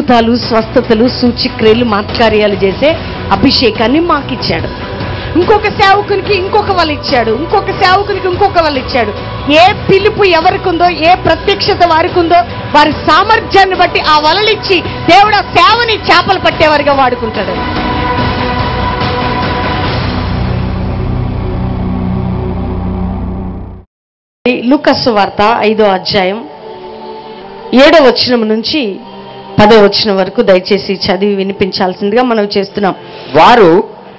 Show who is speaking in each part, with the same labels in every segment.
Speaker 1: అద్భుతాలు స్వస్థతలు సూచిక్రియలు మాత్కార్యాలు చేసే అభిషేకాన్ని మాకిచ్చాడు. ఇంకొక సేవకునికి ఇంకొక వాళ్ళు ఇచ్చాడు ఇంకొక సేవకునికి ఇంకొక వాళ్ళు ఇచ్చాడు ఏ పిలుపు ఎవరికి ఉందో ఏ ప్రత్యక్షత వారికి ఉందో వారి సామర్థ్యాన్ని బట్టి ఆ వలలు ఇచ్చి దేవుడు ఆ సేవని చేపలు పట్టేవారిగా వాడుకుంటాడు. లూకస్సు వార్త ఐదో అధ్యాయం ఏడో వచనం నుంచి పదో వచ్చిన వరకు దయచేసి చదివి వినిపించాల్సిందిగా మనం చేస్తున్నాం.
Speaker 2: వారు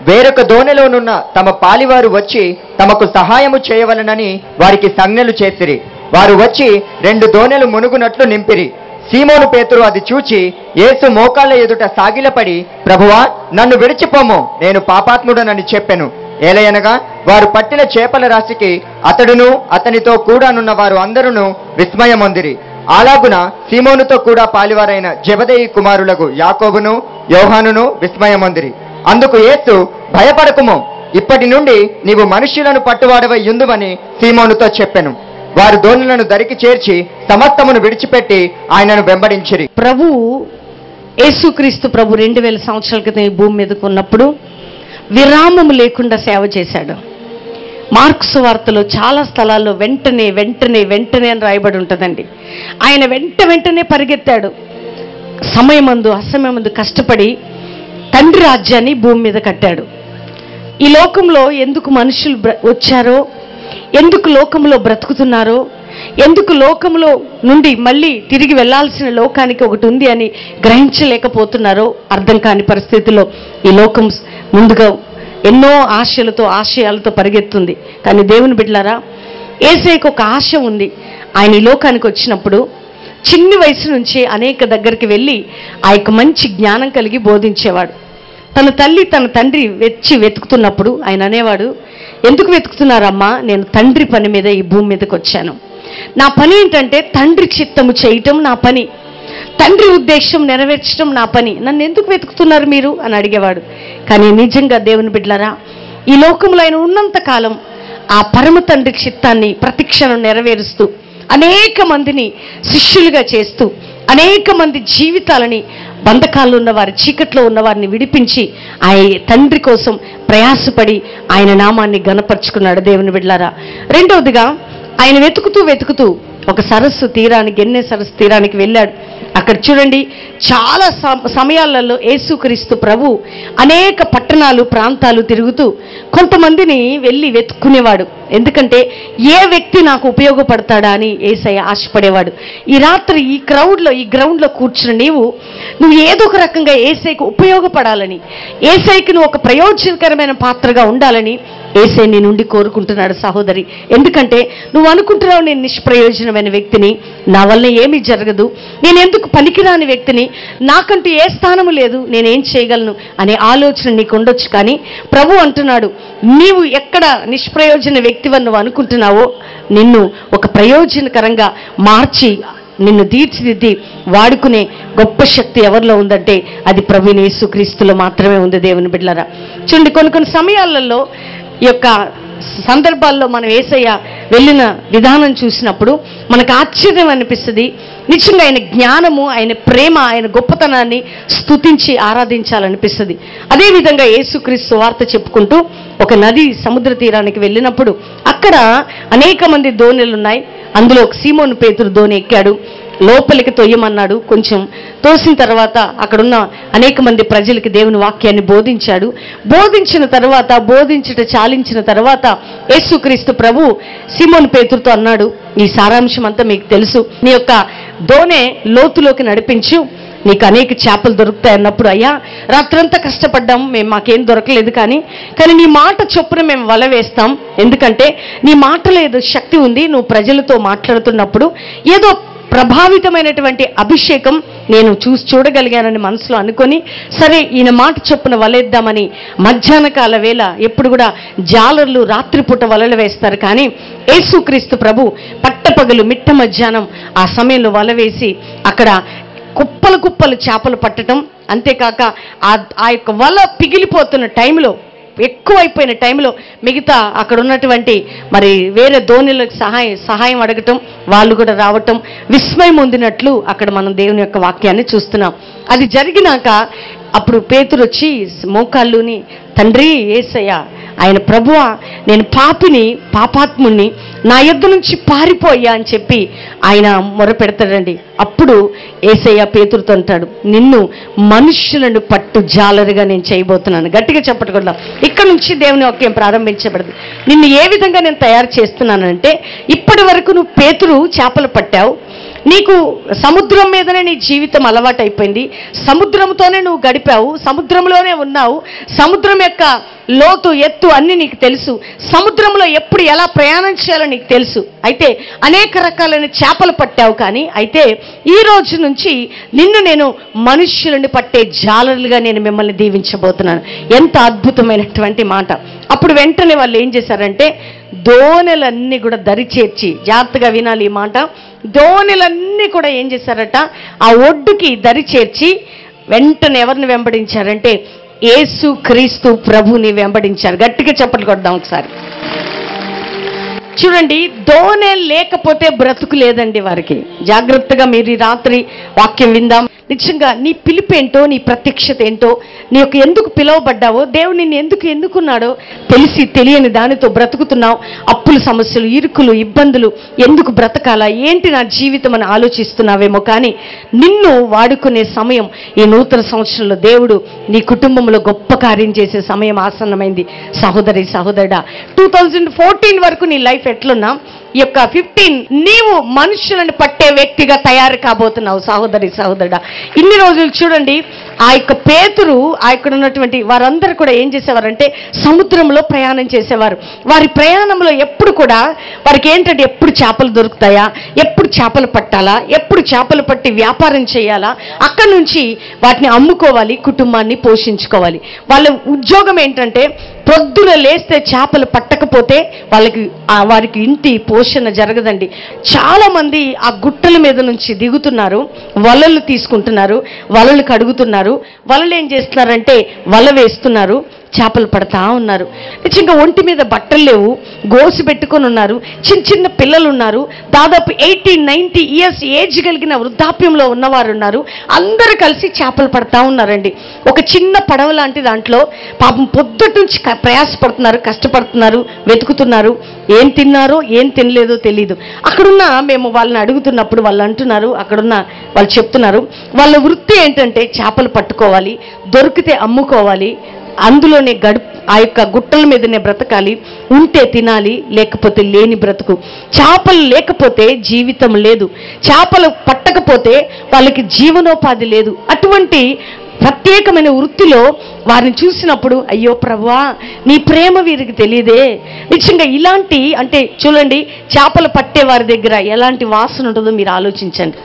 Speaker 2: వేరొక దోణిలోనున్న తమ పాలివారు వచ్చి తమకు సహాయము చేయవలనని వారికి సంజ్ఞలు చేసిరి. వారు వచ్చి రెండు దోణెలు మునుగునట్లు నింపిరి. సీమోను పేతురు అది చూచి యేసు మోకాళ్ళ ఎదుట సాగిలపడి ప్రభువా నన్ను విడిచిపోము నేను పాపాత్ముడనని చెప్పెను. ఏలయనగా వారు పట్టిన చేపల రాశికి అతడును అతనితో కూడానున్న వారు అందరూ విస్మయమొందిరి. అలాగున సీమోనుతో కూడా పాలివారైన జబదేయి కుమారులకు యాకోబును యోహానును విస్మయమందిరి. అందుకు ఏత్తు భయపడకుము. ఇప్పటి నుండి నీవు మనుష్యులను పట్టువాడవై యుందువని సీమోనుతో చెప్పెను. వారు ధోనులను దరికి చేర్చి సమస్తమును విడిచిపెట్టి ఆయనను వెంబడించిరి.
Speaker 1: ప్రభు యేసుక్రీస్తు ప్రభు రెండు వేల సంవత్సరాల క్రితం ఈ భూమి మీదకు ఉన్నప్పుడు విరామము లేకుండా సేవ చేశాడు. మార్క్స్ వార్తలో చాలా స్థలాల్లో వెంటనే వెంటనే వెంటనే అని రాయబడి ఉంటుందండి. ఆయన వెంట వెంటనే పరిగెత్తాడు. సమయమందు అసమయమందు కష్టపడి తండ్రి రాజ్యాన్ని భూమి మీద కట్టాడు. ఈ లోకంలో ఎందుకు మనుషులు బ్ర- వచ్చారో ఎందుకు లోకంలో బ్రతుకుతున్నారో ఎందుకు లోకంలో నుండి మళ్ళీ తిరిగి వెళ్ళాల్సిన లోకానికి ఒకటి ఉంది అని గ్రహించలేకపోతున్నారో అర్థం కాని పరిస్థితిలో ఈ లోకం ముందుగా ఎన్నో ఆశలతో ఆశయాలతో పరిగెత్తుంది. కానీ దేవుని బిడ్డలారా ఏసైకి ఒక ఆశ ఉంది. ఆయన ఈ లోకానికి వచ్చినప్పుడు చిన్ని వయసు నుంచి అనేక దగ్గరికి వెళ్ళి ఆ యొక్క మంచి జ్ఞానం కలిగి బోధించేవాడు. తన తల్లి తన తండ్రి వెచ్చి వెతుకుతున్నప్పుడు ఆయన అనేవాడు ఎందుకు వెతుకుతున్నారమ్మా? నేను తండ్రి పని మీద ఈ భూమి మీదకి వచ్చాను. నా పని ఏంటంటే తండ్రి చిత్తము చేయటం నా పని. తండ్రి ఉద్దేశం నెరవేర్చడం నా పని. నన్ను ఎందుకు వెతుకుతున్నారు మీరు? అని అడిగేవాడు. కానీ నిజంగా దేవుని బిడ్లరా ఈ లోకంలో ఆయన ఉన్నంత కాలం ఆ పరమ తండ్రి చిత్తాన్ని ప్రతిక్షణం నెరవేరుస్తూ అనేక మందిని శిష్యులుగా చేస్తూ అనేక మంది జీవితాలని బంధకాల్లో ఉన్న వారి చీకట్లో ఉన్న వారిని విడిపించి ఆయన తండ్రి కోసం ప్రయాసపడి ఆయన నామాన్ని గనపరుచుకున్నాడు దేవుని బిడ్లారా రెండవదిగా ఆయన వెతుకుతూ వెతుకుతూ ఒక సరస్సు తీరానికి ఎన్నే సరస్సు తీరానికి వెళ్ళాడు. అక్కడ చూడండి చాలా సమయాలలో యేసుక్రీస్తు ప్రభు అనేక పట్టణాలు ప్రాంతాలు తిరుగుతూ కొంతమందిని వెళ్ళి వెతుక్కునేవాడు. ఎందుకంటే ఏ వ్యక్తి నాకు ఉపయోగపడతాడా అని ఏసయ్య ఆశపడేవాడు. ఈ రాత్రి ఈ క్రౌడ్లో ఈ గ్రౌండ్లో కూర్చున్న నీవు నువ్వు ఏదో ఒక రకంగా ఏసైకి ఉపయోగపడాలని ఏసైకి నువ్వు ఒక ప్రయోజనకరమైన పాత్రగా ఉండాలని ఏసై నీ నుండి కోరుకుంటున్నాడు సహోదరి. ఎందుకంటే నువ్వు అనుకుంటున్నావు నేను నిష్ప్రయోజనమైన వ్యక్తిని నా వల్ల ఏమీ జరగదు. నేను ఎందుకు పనికిరాని వ్యక్తిని? నాకంటూ ఏ స్థానము లేదు. నేనేం చేయగలను అనే ఆలోచన నీకు ఉండొచ్చు కానీ ప్రభు అంటున్నాడు నీవు ఎక్కడ నిష్ప్రయోజన వ్యక్తివని నువ్వు అనుకుంటున్నావో నిన్ను ఒక ప్రయోజనకరంగా మార్చి నిన్ను తీర్చిదిద్ది వాడుకునే గొప్ప శక్తి ఎవరిలో ఉందంటే అది ప్రవీణ్ యేసుక్రీస్తులో మాత్రమే ఉంది దేవుని బిడ్డలరా. చూడండి కొన్ని కొన్ని సమయాలలో ఈ యొక్క సందర్భాల్లో మనం ఏసయ్య వెళ్ళిన విధానం చూసినప్పుడు మనకు ఆశ్చర్యం అనిపిస్తుంది. నిజంగా ఆయన జ్ఞానము ఆయన ప్రేమ ఆయన గొప్పతనాన్ని స్తుతించి ఆరాధించాలనిపిస్తుంది. అదేవిధంగా యేసుక్రీస్తు వార్త చెప్పుకుంటూ ఒక నది సముద్ర తీరానికి వెళ్ళినప్పుడు అక్కడ అనేక మంది దోణిలు ఉన్నాయి అందులో ఒక సీమోను పేతురు దోణి ఎక్కాడు. లోపలికి తొయ్యమన్నాడు. కొంచెం తోసిన తర్వాత అక్కడున్న అనేక మంది ప్రజలకి దేవుని వాక్యాన్ని బోధించాడు. బోధించిన తర్వాత బోధించుట చాలించిన తర్వాత యేసుక్రీస్తు ప్రభు సిమోన్ పేతురుతో అన్నాడు ఈ సారాంశం అంతా మీకు తెలుసు. నీ యొక్క దోనె లోతులోకి నడిపించు. నీకు అనేక చేపలు దొరుకుతాయి అన్నప్పుడు అయ్యా రాత్రంతా కష్టపడ్డాం. మేము మాకేం దొరకలేదు కానీ కానీ నీ మాట చొప్పున మేము వల వేస్తాం. ఎందుకంటే నీ మాటలో ఏదో శక్తి ఉంది. నువ్వు ప్రజలతో మాట్లాడుతున్నప్పుడు ఏదో ప్రభావితమైనటువంటి అభిషేకం నేను చూసి చూడగలిగానని మనసులో అనుకొని సరే ఈయన మాట చొప్పున వలేద్దామని మధ్యాహ్న కాల వేళ ఎప్పుడు కూడా జాలర్లు రాత్రిపూట వలలు వేస్తారు. కానీ యేసుక్రీస్తు ప్రభు పట్టపగలు మిట్ట మధ్యాహ్నం ఆ సమయంలో వల వేసి అక్కడ కుప్పలు కుప్పలు చేపలు పట్టడం అంతేకాక ఆ ఆ యొక్క వల పిగిలిపోతున్న టైంలో ఎక్కువైపోయిన టైంలో మిగతా అక్కడ ఉన్నటువంటి మరి వేరే ధోనిలకు సహాయం సహాయం అడగటం వాళ్ళు కూడా రావటం విస్మయం పొందినట్లు అక్కడ మనం దేవుని యొక్క వాక్యాన్ని చూస్తున్నాం. అది జరిగినాక అప్పుడు పేతురు వచ్చి మోకాళ్ళుని తండ్రి ఏసయ్య ఆయన ప్రభువ నేను పాపిని పాపాత్ముని నా యొద్ నుంచి పారిపోయా అని చెప్పి ఆయన మొరపెడతాడండి. అప్పుడు ఏసయ్య పేతురుతో అంటాడు నిన్ను మనుష్యులను పట్టు జాలరిగా నేను చేయబోతున్నాను. గట్టిగా చెప్పట్టుకుందాం ఇక్కడ నుంచి దేవుని వాక్యం ప్రారంభించబడింది. నిన్ను ఏ విధంగా నేను తయారు చేస్తున్నానంటే ఇప్పటి వరకు నువ్వు పేతురు చేపలు పట్టావు. నీకు సముద్రం మీదనే నీ జీవితం అలవాటైపోయింది. సముద్రంతోనే నువ్వు గడిపావు. సముద్రంలోనే ఉన్నావు. సముద్రం యొక్క లోతు ఎత్తు అన్ని నీకు తెలుసు. సముద్రంలో ఎప్పుడు ఎలా ప్రయాణం చేయాలో నీకు తెలుసు. అయితే అనేక రకాలైన చేపలు పట్టావు కానీ అయితే ఈ రోజు నుంచి నిన్ను నేను మనుష్యులను పట్టే జాలరులుగా నేను మిమ్మల్ని దీవించబోతున్నాను. ఎంత అద్భుతమైనటువంటి మాట. అప్పుడు వెంటనే వాళ్ళు ఏం చేశారంటే దోణెలన్నీ కూడా దరి చేర్చి జాగ్రత్తగా వినాలి ఈ మాట. దోణెలన్నీ కూడా ఏం చేశారట? ఆ ఒడ్డుకి దరి చేర్చి వెంటనే ఎవరిని వెంబడించారంటే ఏసు క్రీస్తు ప్రభుని వెంబడించారు. గట్టిగా చెప్పలు కొడదాం ఒకసారి. చూడండి దోనె లేకపోతే బ్రతుకు లేదండి వారికి. జాగ్రత్తగా మీరు ఈ రాత్రి వాక్యం విందాం. నిజంగా నీ పిలిపేంటో నీ ప్రత్యక్షత ఏంటో నీ యొక్క ఎందుకు పిలువబడ్డావో దేవుడు నిన్ను ఎందుకు ఎందుకున్నాడో తెలిసి తెలియని దానితో బ్రతుకుతున్నావు. అప్పుల సమస్యలు ఇరుకులు ఇబ్బందులు ఎందుకు బ్రతకాలా? ఏంటి నా జీవితం అని ఆలోచిస్తున్నావేమో కానీ నిన్ను వాడుకునే సమయం ఈ నూతన సంవత్సరంలో దేవుడు నీ కుటుంబంలో గొప్ప కార్యం చేసే సమయం ఆసన్నమైంది. సహోదరి సహోదరుడా టూ థౌజండ్ ఫోర్టీన్ వరకు నీ లైఫ్ ఎట్లున్నా ఈ యొక్క ఫిఫ్టీన్ నీవు మనుషులను పట్టే వ్యక్తిగా తయారు కాబోతున్నావు సహోదరి సహోదరుడా. ఇన్ని రోజులు చూడండి ఆ యొక్క పేతురు ఆ యొక్క ఉన్నటువంటి వారందరూ కూడా ఏం చేసేవారంటే సముద్రంలో ప్రయాణం చేసేవారు. వారి ప్రయాణంలో ఎప్పుడు కూడా వారికి ఏంటంటే ఎప్పుడు చేపలు దొరుకుతాయా ఎప్పుడు చేపలు పట్టాలా ఎప్పుడు చేపలు పట్టి వ్యాపారం చేయాలా అక్కడి నుంచి వాటిని అమ్ముకోవాలి కుటుంబాన్ని పోషించుకోవాలి. వాళ్ళ ఉద్యోగం ఏంటంటే ప్రొద్దున లేస్తే చేపలు పట్టకపోతే వాళ్ళకి వారికి ఇంటి పోషణ జరగదండి. చాలామంది ఆ గుట్టల మీద నుంచి దిగుతున్నారు వలలు తీసుకుంటున్నారు. వలలు కడుగుతున్నారు. వలలు ఏం చేస్తున్నారంటే వల వేస్తున్నారు. చేపలు పడతా ఉన్నారు. నిజంగా ఒంటి మీద బట్టలు లేవు గోసి పెట్టుకొని ఉన్నారు చిన్న చిన్న పిల్లలు ఉన్నారు దాదాపు ఎయిటీ నైంటీ ఇయర్స్ ఏజ్ కలిగిన వృద్ధాప్యంలో ఉన్నవారు ఉన్నారు అందరూ కలిసి చేపలు పడతా ఉన్నారండి. ఒక చిన్న పడవ లాంటి దాంట్లో పాపం పొద్దుటి నుంచి ప్రయాసపడుతున్నారు కష్టపడుతున్నారు వెతుకుతున్నారు. ఏం తిన్నారో ఏం తినలేదో తెలియదు అక్కడున్న మేము వాళ్ళని అడుగుతున్నప్పుడు వాళ్ళు అంటున్నారు అక్కడున్న వాళ్ళు చెప్తున్నారు వాళ్ళ వృత్తి ఏంటంటే చేపలు పట్టుకోవాలి దొరికితే అమ్ముకోవాలి అందులోనే గడుపు ఆ యొక్క గుట్టల మీదనే బ్రతకాలి ఉంటే తినాలి లేకపోతే లేని బ్రతుకు. చేపలు లేకపోతే జీవితం లేదు. చేపలు పట్టకపోతే వాళ్ళకి జీవనోపాధి లేదు. అటువంటి ప్రత్యేకమైన వృత్తిలో వారిని చూసినప్పుడు అయ్యో ప్రభా నీ ప్రేమ వీరికి తెలియదే. నిజంగా ఇలాంటి అంటే చూడండి చేపలు పట్టే వారి దగ్గర ఎలాంటి వాసన ఉంటుందో మీరు ఆలోచించండి.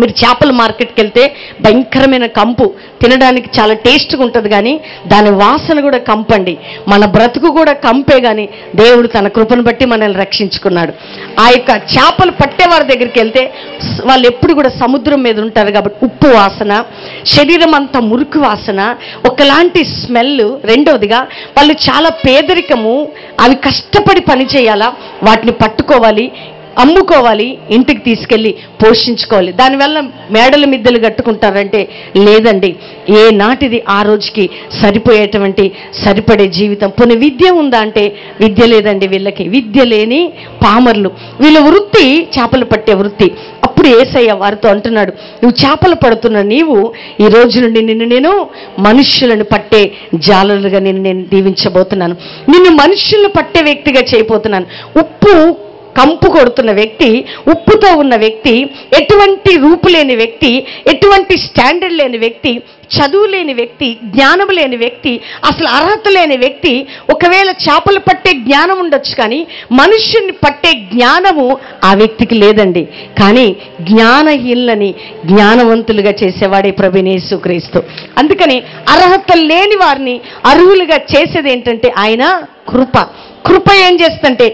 Speaker 1: మీరు చేపల మార్కెట్కి వెళ్తే భయంకరమైన కంపు. తినడానికి చాలా టేస్ట్గా ఉంటుంది కానీ దాని వాసన కూడా కంపండి. మన బ్రతుకు కూడా కంపే కానీ దేవుడు తన కృపను బట్టి మనల్ని రక్షించుకున్నాడు. ఆ యొక్క చేపలు పట్టేవారి దగ్గరికి వెళ్తే వాళ్ళు ఎప్పుడు కూడా సముద్రం మీద ఉంటారు కాబట్టి ఉప్పు వాసన శరీరం అంతా మురికి వాసన ఒకలాంటి స్మెల్ రెండవదిగా వాళ్ళు చాలా పేదరికము అవి కష్టపడి పని చేయాలా వాటిని పట్టుకోవాలి అమ్ముకోవాలి ఇంటికి తీసుకెళ్ళి పోషించుకోవాలి. దానివల్ల మేడల మిద్దెలు కట్టుకుంటారంటే లేదండి ఏ నాటిది ఆ రోజుకి సరిపోయేటువంటి సరిపడే జీవితం. పోనీ విద్య ఉందా అంటే విద్య లేదండి వీళ్ళకి. విద్య లేని పామర్లు. వీళ్ళ వృత్తి చేపలు పట్టే వృత్తి. అప్పుడు ఏసయ్య వారితో అంటున్నాడు నువ్వు చేపలు పడుతున్న నీవు ఈ రోజు నుండి నిన్ను నేను మనుష్యులను పట్టే జాలలుగా నిన్ను నేను దీవించబోతున్నాను. నిన్ను మనుష్యులను పట్టే వ్యక్తిగా చేయబోతున్నాను. ఉప్పు కంపు కొడుతున్న వ్యక్తి ఉప్పుతో ఉన్న వ్యక్తి ఎటువంటి రూపు లేని వ్యక్తి ఎటువంటి స్టాండర్డ్ లేని వ్యక్తి చదువు లేని వ్యక్తి జ్ఞానం లేని వ్యక్తి అసలు అర్హత లేని వ్యక్తి ఒకవేళ చేపలు పట్టే జ్ఞానం ఉండొచ్చు కానీ మనుష్యుని పట్టే జ్ఞానము ఆ వ్యక్తికి లేదండి. కానీ జ్ఞానహీనులని జ్ఞానవంతులుగా చేసేవాడే ప్రభునేసు క్రీస్తు అందుకని అర్హత లేని వారిని అర్హులుగా చేసేది ఏంటంటే ఆయన కృప. కృప ఏం చేస్తుంటే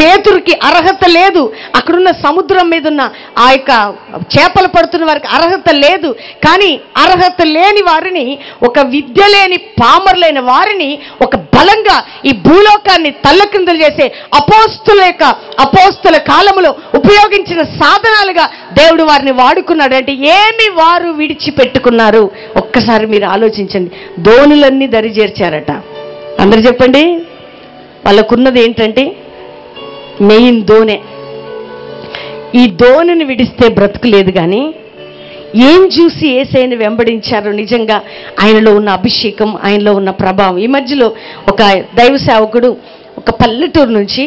Speaker 1: పేతురికి అర్హత లేదు. అక్కడున్న సముద్రం మీద ఉన్న ఆ యొక్క చేపలు పడుతున్న వారికి అర్హత లేదు. కానీ అర్హత లేని వారిని ఒక విద్య లేని పామరులైన వారిని ఒక బలంగా ఈ భూలోకాన్ని తల్లకిందులు చేసే అపోస్తుల యొక్క అపోస్తుల కాలంలో ఉపయోగించిన సాధనాలుగా దేవుడు వారిని వాడుకున్నాడు. అంటే ఏమి వారు విడిచిపెట్టుకున్నారు? ఒక్కసారి మీరు ఆలోచించండి. దోణులన్నీ దరి చేర్చారట అందరు చెప్పండి. వాళ్ళకున్నది ఏంటంటే మెయిన్ దోణె ఈ దోణిని విడిస్తే బ్రతుకు లేదు కానీ ఏం చూసి ఏసైని వెంబడించారో నిజంగా ఆయనలో ఉన్న అభిషేకం ఆయనలో ఉన్న ప్రభావం. ఈ మధ్యలో ఒక దైవ సేవకుడు ఒక పల్లెటూరు నుంచి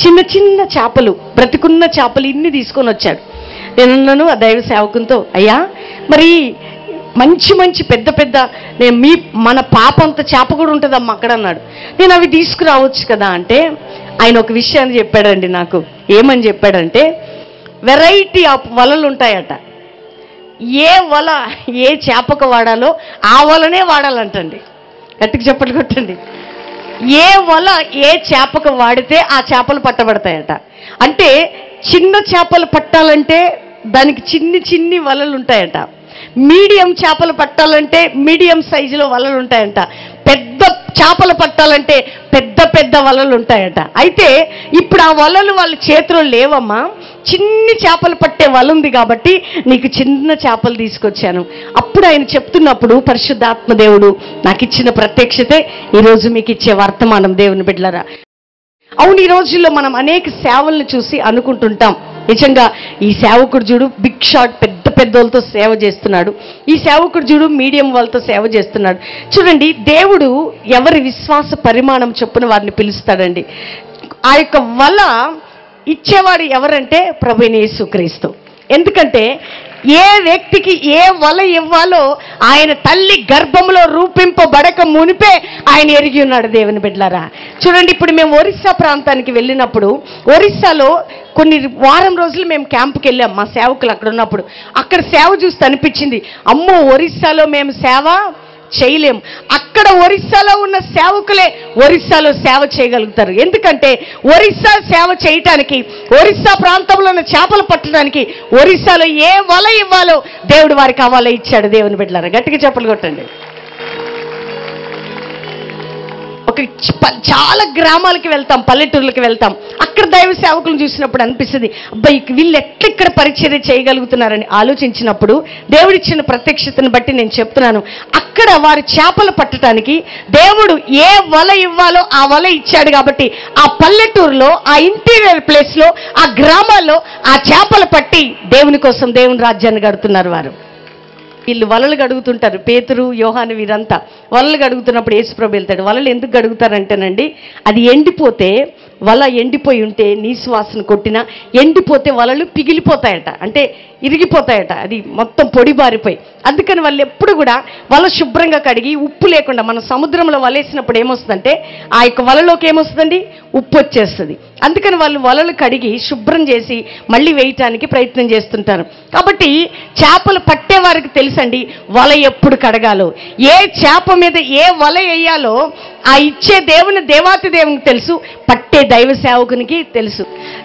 Speaker 1: చిన్న చిన్న చేపలు బ్రతికున్న చేపలు ఇన్ని తీసుకొని వచ్చాడు. నేనున్నాను ఆ దైవ సేవకునితో అయ్యా మరి మంచి మంచి పెద్ద పెద్ద నేను మీ మన పాప అంత చేప కూడా ఉంటుందమ్మా అక్కడ అన్నాడు. నేను అవి తీసుకురావచ్చు కదా అంటే ఆయన ఒక విషయాన్ని చెప్పాడండి నాకు. ఏమని చెప్పాడంటే వెరైటీ ఆఫ్ వలలు ఉంటాయట. ఏ వల ఏ చేపకు వాడాలో ఆ వలనే వాడాలంటండి. గట్టికి చెప్పలు కొట్టండి. ఏ వల ఏ చేపకు వాడితే ఆ చేపలు పట్టబడతాయట. అంటే చిన్న చేపలు పట్టాలంటే దానికి చిన్ని చిన్ని వలలు ఉంటాయట. మీడియం చేపలు పట్టాలంటే మీడియం సైజులో వలలు ఉంటాయంట. పెద్ద చేపలు పట్టాలంటే పెద్ద పెద్ద వలలు ఉంటాయట. అయితే ఇప్పుడు ఆ వలలు వాళ్ళ చేతిలో లేవమ్మా. చిన్ని చేపలు పట్టే వల ఉంది కాబట్టి నీకు చిన్న చేపలు తీసుకొచ్చాను. అప్పుడు ఆయన చెప్తున్నప్పుడు పరిశుద్ధాత్మ దేవుడు నాకు ఇచ్చిన ప్రత్యక్షతే ఈరోజు మీకు ఇచ్చే వర్తమానం దేవుని బిడ్డలరా. అవును ఈ రోజుల్లో మనం అనేక సేవలను చూసి అనుకుంటుంటాం. నిజంగా ఈ సేవకుడు చూడు బిగ్ షాట్ పెద్ద పెద్దోళ్ళతో సేవ చేస్తున్నాడు. ఈ సేవకుడు చూడు మీడియం వాళ్ళతో సేవ చేస్తున్నాడు. చూడండి దేవుడు ఎవరి విశ్వాస పరిమాణం చొప్పున వారిని పిలుస్తాడండి. ఆ యొక్క వల ఇచ్చేవాడు ఎవరంటే ప్రభుని యేసుక్రీస్తు. ఎందుకంటే ఏ వ్యక్తికి ఏ వల ఇవ్వాలో ఆయన తల్లి గర్భంలో రూపింపబడక మునిపే ఆయన ఎరిగి ఉన్నాడు దేవుని బిడ్డలారా. చూడండి ఇప్పుడు మేము ఒరిస్సా ప్రాంతానికి వెళ్ళినప్పుడు ఒరిస్సాలో కొన్ని వారం రోజులు మేము క్యాంప్కి వెళ్ళాం మా సేవకులు అక్కడ ఉన్నప్పుడు. అక్కడ సేవ చూస్తే అనిపించింది అమ్మో ఒరిస్సాలో మేము సేవ చేయలేం. అక్కడ ఒరిస్సాలో ఉన్న సేవకులే ఒరిస్సాలో సేవ చేయగలుగుతారు. ఎందుకంటే ఒరిస్సా సేవ చేయటానికి ఒరిస్సా ప్రాంతంలో ఉన్న చేపలు పట్టడానికి ఒరిస్సాలో ఏ వల ఇవ్వాలో దేవుడు వారికి ఆ వల ఇచ్చాడు దేవుని బిడ్డలారా. గట్టిగా చెప్పలు కొట్టండి. ఒక చాలా గ్రామాలకి వెళ్తాం పల్లెటూర్లకి వెళ్తాం. అక్కడ దైవ సేవకులను చూసినప్పుడు అనిపిస్తుంది అబ్బాయి వీళ్ళు ఎట్లా ఇక్కడ పరిచర్య చేయగలుగుతున్నారని ఆలోచించినప్పుడు దేవుడిచ్చిన ప్రత్యక్షతను బట్టి నేను చెప్తున్నాను. అక్కడ వారు చేపలు పట్టడానికి దేవుడు ఏ వల ఇవ్వాలో ఆ వల ఇచ్చాడు కాబట్టి ఆ పల్లెటూరులో ఆ ఇంటీరియర్ ప్లేస్లో ఆ గ్రామాల్లో ఆ చేపలు పట్టి దేవుని కోసం దేవుని రాజ్యాన్ని గడుతున్నారు వారు. వీళ్ళు వలలు గడుగుతుంటారు పేతురు యోహాను వీరంతా వలలు గడుగుతున్నప్పుడు యేసుప్రభు వెళ్తాడు. వలలు ఎందుకు గడుగుతారంటేనండి అది ఎండిపోతే వల ఎండిపోయి ఉంటే నీసు వాసన కొట్టినా ఎండిపోతే వలలు పిగిలిపోతాయట. అంటే ఇరిగిపోతాయట. అది మొత్తం పొడి బారిపోయి. అందుకని వాళ్ళు ఎప్పుడు కూడా వల శుభ్రంగా కడిగి ఉప్పు లేకుండా మన సముద్రంలో వలేసినప్పుడు ఏమొస్తుందంటే ఆ యొక్క వలలోకి ఏమొస్తుందండి? ఉప్పు వచ్చేస్తుంది. అందుకని వాళ్ళు వలలు కడిగి శుభ్రం చేసి మళ్ళీ వేయటానికి ప్రయత్నం చేస్తుంటారు. కాబట్టి చేపలు పట్టేవారికి తెలుసండి వల ఎప్పుడు కడగాలో. ఏ చేప మీద ఏ వల వేయాలో ఆ ఇచ్చే దేవుని దేవాతి దేవునికి తెలుసు పట్టే దైవ సేవకునికి తెలుసు.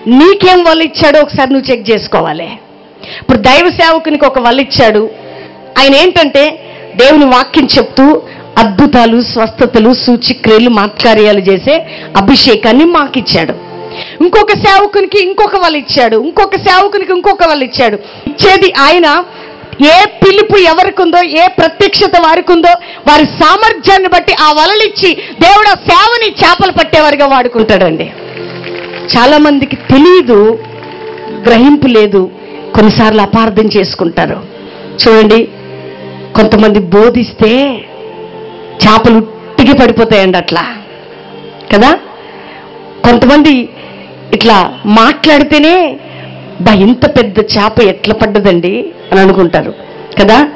Speaker 1: నీకేం వల్ల ఇచ్చాడో ఒకసారి నువ్వు చెక్ చేసుకోవాలి. ఇప్పుడు దైవ సేవకునికి ఒక వల్ల ఇచ్చాడు. ఆయన ఏంటంటే దేవుని వాక్యం చెప్తూ అద్భుతాలు స్వస్థతలు సూచిక్రియలు మాత్కార్యాలు చేసే అభిషేకాన్ని మాకిచ్చాడు. ఇంకొక సేవకునికి ఇంకొక వాళ్ళు ఇచ్చాడు. ఇంకొక సేవకునికి ఇంకొక వాళ్ళు ఇచ్చాడు. ఇచ్చేది ఆయన ఏ పిలుపు ఎవరికి ఉందో ఏ ప్రత్యక్షత వారికి ఉందో వారి సామర్థ్యాన్ని బట్టి ఆ వలలిచ్చి దేవుడు ఆ సేవని చేపలు పట్టేవారిగా వాడుకుంటాడండి. చాలా మందికి తెలియదు గ్రహింపు లేదు కొన్నిసార్లు అపార్థం చేసుకుంటారు. చూడండి కొంతమంది బోధిస్తే చేపలు ఉట్టికి పడిపోతాయండి అట్లా. కదా? కొంతమంది ఇట్లా మాట్లాడితేనే బా ఇంత పెద్ద చేప ఎట్లా పడ్డదండి అని అనుకుంటారు. కదా?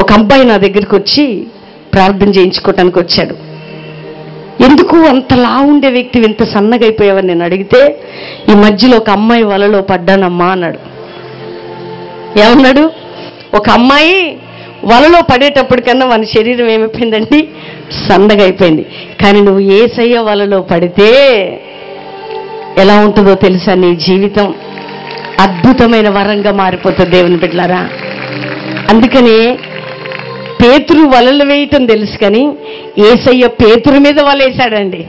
Speaker 1: ఒక అబ్బాయి నా దగ్గరికి వచ్చి ప్రార్థన చేయించుకోవటానికి వచ్చాడు. ఎందుకు అంతలా ఉండే వ్యక్తి ఇంత సన్నగైపోయావని నేను అడిగితే ఈ మధ్యలో ఒక అమ్మాయి వలలో పడ్డానమ్మా అన్నాడు. ఏమన్నాడు? ఒక అమ్మాయి వలలో పడేటప్పటికన్నా మన శరీరం ఏమైపోయిందండి? సన్నగా అయిపోయింది కానీ నువ్వు ఏసయ్య వలలో పడితే ఎలా ఉంటుందో తెలుసా నీ జీవితం? అద్భుతమైన వరంగా మారిపోతుంది దేవుని బిడ్డలారా అందుకనే పేతురు వలలు వేయటం తెలుసు కానీ ఏసయ్య పేతురు మీద వలేసాడండి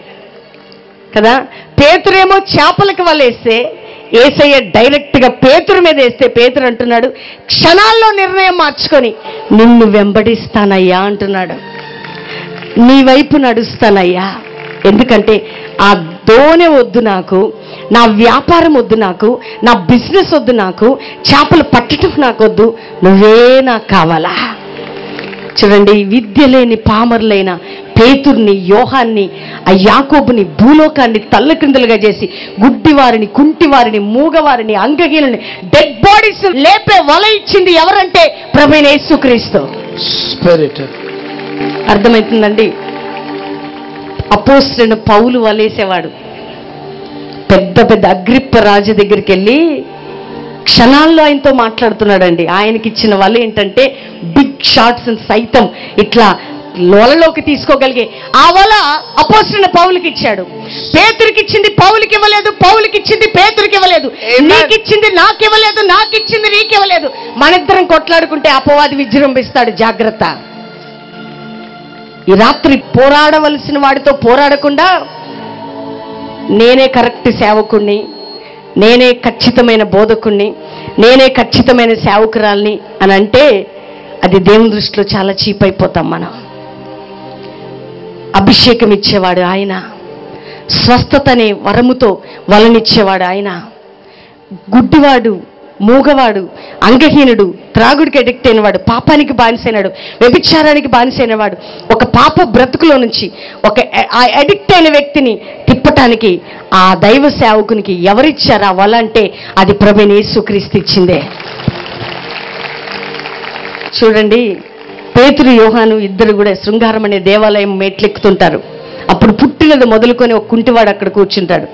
Speaker 1: కదా? పేతురేమో చేపలకు వలేస్తే ఏసయ్య డైరెక్ట్గా పేతురు మీద వేస్తే పేతురు అంటున్నాడు క్షణాల్లో నిర్ణయం మార్చుకొని నిన్ను వెంబడిస్తానయ్యా అంటున్నాడు. నీ వైపు నడుస్తానయ్యా. ఎందుకంటే ఆ దోనె వద్దు నాకు నా వ్యాపారం వద్దు నాకు నా బిజినెస్ వద్దు నాకు చేపలు పట్టడం నాకు వద్దు నువ్వే నాకు కావాలా? చూడండి విద్య లేని పామరులైన పేతుర్ని యోహాన్ని ఆ యాకోబుని భూలోకాన్ని తల్లకిందులుగా చేసి గుడ్డివారిని కుంటివారిని మూగవారిని అంగహీనుని డెడ్ బాడీస్ లేపే వల ఇచ్చింది ఎవరంటే ప్రభైన యేసుక్రీస్తు. అర్థమవుతుందండి? అపోస్తున్న పౌలు వలేసేవాడు. పెద్ద పెద్ద అగ్రిప్ప రాజు దగ్గరికి వెళ్ళి క్షణాల్లో ఆయనతో మాట్లాడుతున్నాడండి. ఆయనకి ఇచ్చిన వల ఏంటంటే బిగ్ షాట్స్ సైతం ఇట్లా లోలలోకి తీసుకోగలిగే ఆ వల అపోస్తున్న పౌలకి ఇచ్చాడు పేతురికి ఇచ్చింది పౌలకి ఇవ్వలేదు పౌలకి ఇచ్చింది పేతురికి ఇవ్వలేదు. నీకు ఇచ్చింది నాకు ఇవ్వలేదు నాకు ఇచ్చింది నీకు ఇవ్వలేదు మనిద్దరం కొట్లాడుకుంటే అపవాది విజృంభిస్తాడు జాగ్రత్త. ఈ రాత్రి పోరాడవలసిన వాడితో పోరాడకుండా నేనే కరెక్ట్ సేవకుణ్ణి నేనే ఖచ్చితమైన బోధకుణ్ణి నేనే ఖచ్చితమైన సేవకురాల్ని అని అంటే అది దేవుని దృష్టిలో చాలా చీప్ అయిపోతాం మనం. అభిషేకం ఇచ్చేవాడు ఆయన స్వస్థత అనే వరముతో వలనిచ్చేవాడు ఆయన. గుడ్డివాడు మూగవాడు అంగహీనుడు త్రాగుడికి అడిక్ట్ అయినవాడు పాపానికి బానిసైనవాడు వ్యభిచారానికి బానిసైనవాడు ఒక పాప బ్రతుకులో నుంచి ఒక ఆ అడిక్ట్ అయిన వ్యక్తిని తిప్పటానికి ఆ దైవ సేవకునికి ఎవరిచ్చారా ఆ వల అంటే అది ప్రభుని యేసుక్రీస్తు ఇచ్చిందే. చూడండి పేతురు యోహాను ఇద్దరు కూడా శృంగారం అనే దేవాలయం మెట్లెక్కుతుంటారు. అప్పుడు పుట్టినది మొదలుకొని ఒక కుంటివాడు అక్కడ కూర్చుంటాడు.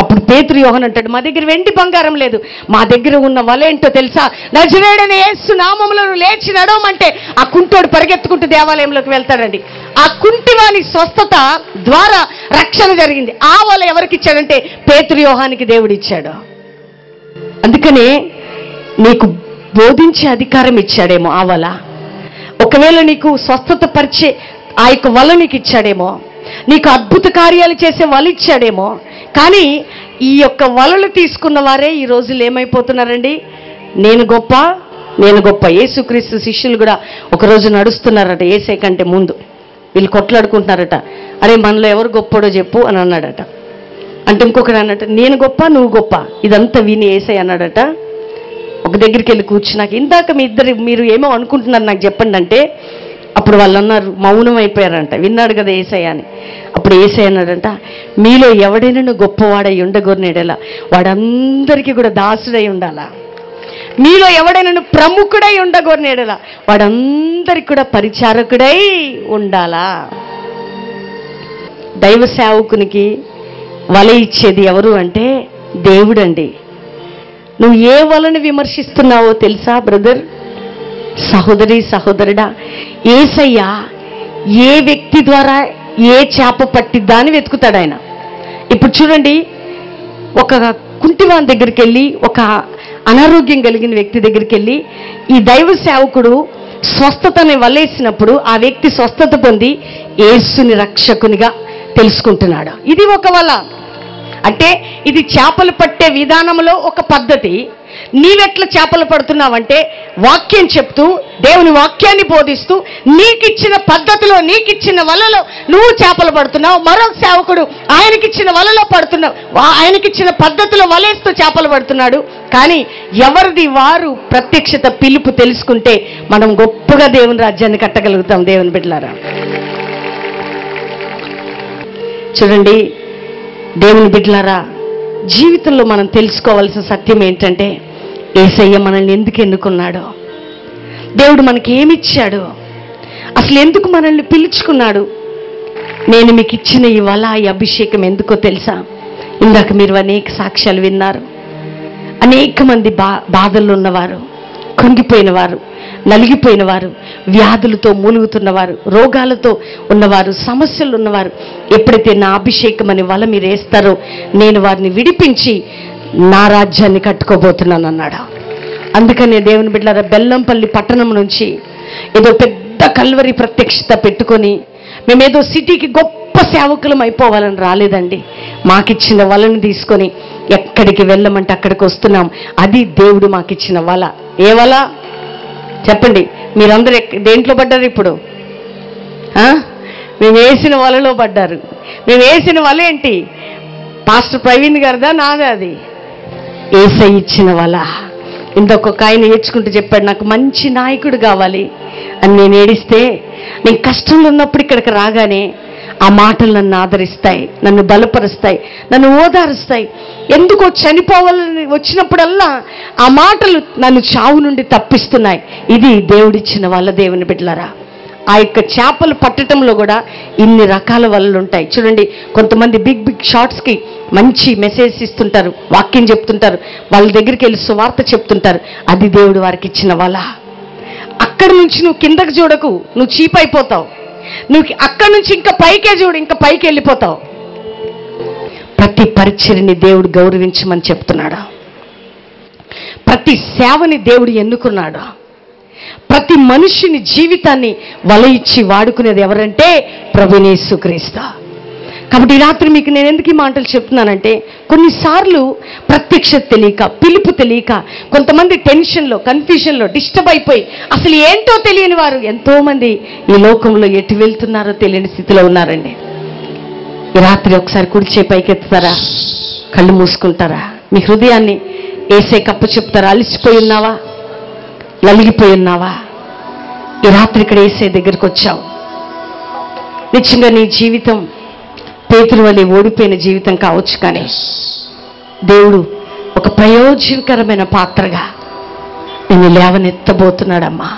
Speaker 1: అప్పుడు పేతురు యోహన్ అంటాడు మా దగ్గర వెండి బంగారం లేదు. మా దగ్గర ఉన్న వల ఏంటో తెలుసా? నజరేడని ఏసు నామములో లేచి నడవమంటే ఆ కుంటోడు పరిగెత్తుకుంటూ దేవాలయంలోకి వెళ్తాడండి. ఆ కుంటివాని స్వస్థత ద్వారా రక్షణ జరిగింది. ఆ వల ఎవరికి ఇచ్చాడంటే పేతురు యోహానికి దేవుడు ఇచ్చాడు. అందుకనే నీకు బోధించే అధికారం ఇచ్చాడేమో ఆ వల. ఒకవేళ నీకు స్వస్థత పరిచే ఆ యొక్క వల నీకు ఇచ్చాడేమో నీకు అద్భుత కార్యాలు చేసే వల ఇచ్చాడేమో. కానీ ఈ యొక్క వలలు తీసుకున్న వారే ఈ రోజులు ఏమైపోతున్నారండి? నేను గొప్ప నేను గొప్ప. యేసుక్రీస్తు శిష్యులు కూడా ఒకరోజు నడుస్తున్నారట ఏసే కంటే ముందు. వీళ్ళు కొట్లాడుకుంటున్నారట. అరే మనలో ఎవరు గొప్పడో చెప్పు అని అన్నాడట. అంటే ఇంకొకటి అన్నట నేను గొప్ప నువ్వు గొప్ప. ఇదంతా విని ఏసై అన్నాడట. ఒక దగ్గరికి వెళ్ళి కూర్చున్నాక ఇందాక మీ ఇద్దరు మీరు ఏమో అనుకుంటున్నారు నాకు చెప్పండి అంటే అప్పుడు వాళ్ళు అన్నారు మౌనం అయిపోయారంట విన్నాడు కదా ఏసయ్య అని. అప్పుడు ఏసయ్య అన్నాడంట మీలో ఎవడైనా గొప్పవాడై ఉండగొరినేడలా వాడందరికీ కూడా దాసుడై ఉండాలా? మీలో ఎవడైనా ప్రముఖుడై ఉండగొరినేడలా వాడందరికి కూడా పరిచారకుడై ఉండాలా? దైవ సేవకునికి వల ఇచ్చేది ఎవరు అంటే దేవుడండి. నువ్వు ఏ వలను విమర్శిస్తున్నావో తెలుసా బ్రదర్? సహోదరి సహోదరుడా ఏసయ్య ఏ వ్యక్తి ద్వారా ఏ చేప పట్టిద్దా అని వెతుకుతాడు ఆయన? ఇప్పుడు చూడండి ఒక కుంటివాన్ దగ్గరికి వెళ్ళి ఒక అనారోగ్యం కలిగిన వ్యక్తి దగ్గరికి వెళ్ళి ఈ దైవ సేవకుడు స్వస్థతని వల్లేసినప్పుడు ఆ వ్యక్తి స్వస్థత పొంది ఏసుని రక్షకునిగా తెలుసుకుంటున్నాడు. ఇది ఒక వల. అంటే ఇది చేపలు పట్టే విధానంలో ఒక పద్ధతి. నీవెట్లా చేపలు పడుతున్నావంటే వాక్యం చెప్తూ దేవుని వాక్యాన్ని బోధిస్తూ నీకిచ్చిన పద్ధతిలో నీకిచ్చిన వలలో నువ్వు చేపలు పడుతున్నావు. మరొక సేవకుడు ఆయనకిచ్చిన వలలో పడుతున్నావు. ఆయనకిచ్చిన పద్ధతిలో వలేస్తూ చేపలు పడుతున్నాడు. కానీ ఎవరిది వారు ప్రత్యక్షత పిలుపు తెలుసుకుంటే మనం గొప్పగా దేవుని రాజ్యాన్ని కట్టగలుగుతాం దేవుని బిడ్డలారా. చూడండి దేవుని బిడ్డలారా జీవితంలో మనం తెలుసుకోవాల్సిన సత్యం ఏంటంటే ఏసయ్య మనల్ని ఎందుకు ఎన్నుకున్నాడో? దేవుడు మనకి ఏమిచ్చాడు అసలు ఎందుకు మనల్ని పిలుచుకున్నాడు? నేను మీకు ఇచ్చిన ఈ వల ఈ అభిషేకం ఎందుకో తెలుసా? ఇందాక మీరు అనేక సాక్ష్యాలు విన్నారు. అనేక మంది బా బాధల్లో ఉన్నవారు కృంగిపోయిన వారు నలిగిపోయిన వారు వ్యాధులతో మూలుగుతున్నవారు రోగాలతో ఉన్నవారు సమస్యలు ఉన్నవారు ఎప్పుడైతే నా అభిషేకం అని వల మీరు వేస్తారో నేను వారిని విడిపించి నా రాజ్యాన్ని కట్టుకోబోతున్నాను అన్నాడు. అందుకనే దేవుని బిడ్డలారా బెల్లంపల్లి పట్టణం నుంచి ఏదో పెద్ద కల్వరి ప్రత్యక్షత పెట్టుకొని మేమేదో సిటీకి గొప్ప సేవకులం అయిపోవాలని రాలేదండి. మాకిచ్చిన వలను తీసుకొని ఎక్కడికి వెళ్ళమంటే అక్కడికి వస్తున్నాం. అది దేవుడు మాకిచ్చిన వల. ఏ వల? చెప్పండి మీరందరూ దేంట్లో పడ్డారు ఇప్పుడు? మేము వేసిన వలలో పడ్డారు. మేము వేసిన వల ఏంటి? పాస్టర్ ప్రవీణ్ గారిదా నాదే అది? ఏసై ఇచ్చిన వల. ఇంతొక ఆయన ఏడ్చుకుంటూ చెప్పాడు నాకు మంచి నాయకుడు కావాలి అని నేను ఏడిస్తే నేను కష్టంలో ఉన్నప్పుడు ఇక్కడికి రాగానే ఆ మాటలు నన్ను ఆదరిస్తాయి నన్ను బలపరుస్తాయి నన్ను ఓదారుస్తాయి. ఎందుకో చనిపోవాలని వచ్చినప్పుడల్లా ఆ మాటలు నన్ను చావు నుండి తప్పిస్తున్నాయి. ఇది దేవుడిచ్చిన వాళ్ళ దేవుని బిడ్డలరా. ఆ యొక్క చేపలు పట్టడంలో కూడా ఇన్ని రకాల వలలు ఉంటాయి. చూడండి కొంతమంది బిగ్ బిగ్ షార్ట్స్కి మంచి మెసేజ్ ఇస్తుంటారు వాక్యం చెప్తుంటారు వాళ్ళ దగ్గరికి వెళ్ళి సువార్త చెప్తుంటారు. అది దేవుడు వారికి ఇచ్చిన వల. అక్కడి నుంచి నువ్వు కిందకి చూడకు నువ్వు చీప్ అయిపోతావు నువ్వు అక్కడి నుంచి ఇంకా పైకే చూడు ఇంకా పైకి వెళ్ళిపోతావు. ప్రతి పరిచయని దేవుడు గౌరవించమని చెప్తున్నాడు? ప్రతి సేవని దేవుడు ఎన్నుకున్నాడు? ప్రతి మనిషిని జీవితాన్ని వల ఇచ్చి వాడుకునేది ఎవరంటే ప్రభునేసుక్రీస్తు కాబట్టి ఈ రాత్రి మీకు నేను ఎందుకు ఈ మాటలు చెప్తున్నానంటే కొన్నిసార్లు ప్రత్యక్షత తెలియక పిలుపు తెలియక కొంతమంది టెన్షన్లో కన్ఫ్యూషన్లో డిస్టర్బ్ అయిపోయి అసలు ఏంటో తెలియని వారు ఎంతోమంది ఈ లోకంలో ఎటు వెళ్తున్నారో తెలియని స్థితిలో ఉన్నారండి. ఈ రాత్రి ఒకసారి కుడిచే పైకెత్తుతారా కళ్ళు మూసుకుంటారా? మీ హృదయాన్ని ఏసే కప్పు చెప్తారా అలసిపోయి ఉన్నావా? లలిగిపోయి ఉన్నావా? ఈ రాత్రి ఇక్కడ ఏసే దగ్గరికి వచ్చావు. నిజంగా నీ జీవితం పేతురు వలె ఓడిపోయిన జీవితం కావచ్చు కానీ దేవుడు ఒక ప్రయోజనకరమైన పాత్రగా నిన్ను లేవనెత్తబోతున్నాడమ్మా.